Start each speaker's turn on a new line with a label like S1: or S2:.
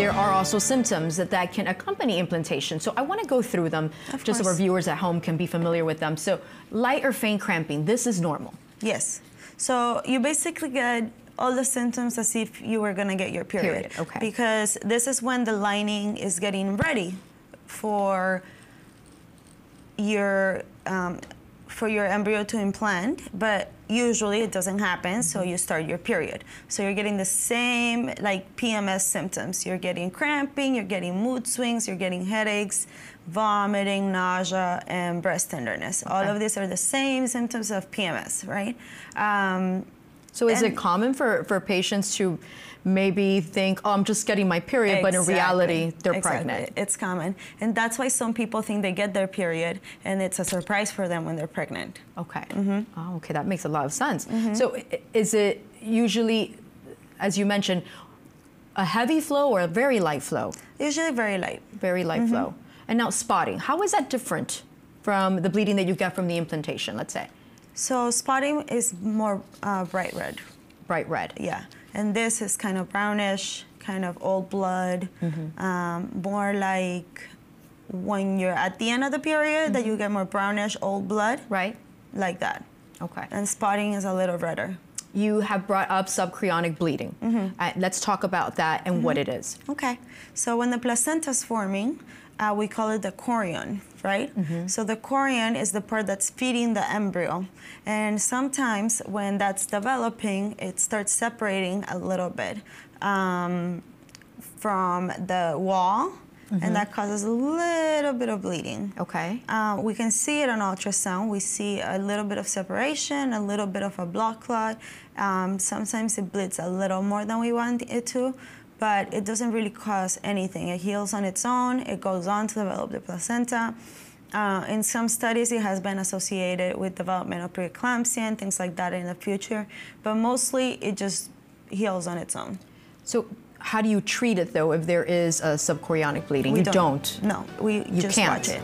S1: there are also symptoms that, that can accompany implantation. So I want to go through them
S2: Of
S1: just so our viewers at home can be familiar with them. So light or faint cramping, this is normal.
S2: Yes. So you basically get all the symptoms as if you were gonna get your period.
S1: Period, okay.
S2: Because this is when the lining is getting ready for your um, for your embryo to implant, but usually it doesn't happen. So you start your period. So you're getting the same like PMS symptoms. You're getting cramping. You're getting mood swings. You're getting headaches, vomiting, nausea, and breast tenderness. All of these are the same symptoms of PMS, right? Um,
S1: So is it common for, for patients to maybe think, oh, I'm just getting my period, but in reality, they're
S2: Exactly.
S1: pregnant?
S2: It's common. And that's why some people think they get their period and it's a surprise for them when they're pregnant.
S1: Okay.
S2: Mm-hmm.
S1: Oh, okay, that makes a lot of sense. So is it usually, as you mentioned, a heavy flow or a very light flow?
S2: Usually very light.
S1: Very light
S2: Mm-hmm.
S1: flow. And now spotting, how is that different from the bleeding that you get from the implantation, let's say?
S2: So spotting is more uh, bright red.
S1: Bright red.
S2: Yeah. And this is kind of brownish, kind of old blood,
S1: Mm-hmm.
S2: um, more like when you're at the end of the period that you get more brownish old blood,
S1: Right?
S2: like that.
S1: Okay.
S2: And spotting is a little redder.
S1: You have brought up subchorionic bleeding.
S2: Mm-hmm.
S1: Uh, let's talk about that and what it is.
S2: Okay, so when the placenta is forming, uh, we call it the chorion, right? So the chorion is the part that's feeding the embryo. And sometimes when that's developing, it starts separating a little bit um, from the wall, and that causes a little bit of bleeding.
S1: Okay.
S2: Uh, we can see it on ultrasound. We see a little bit of separation, a little bit of a blood clot. Um, sometimes it bleeds a little more than we want it to, but it doesn't really cause anything. It heals on its own. It goes on to develop the placenta. Uh, in some studies, it has been associated with development of preeclampsia and things like that in the future, but mostly it just heals on its own.
S1: So how do you treat it though if there is a subchorionic bleeding?
S2: We
S1: you don't.
S2: No, we
S1: You
S2: just
S1: can't.
S2: watch it.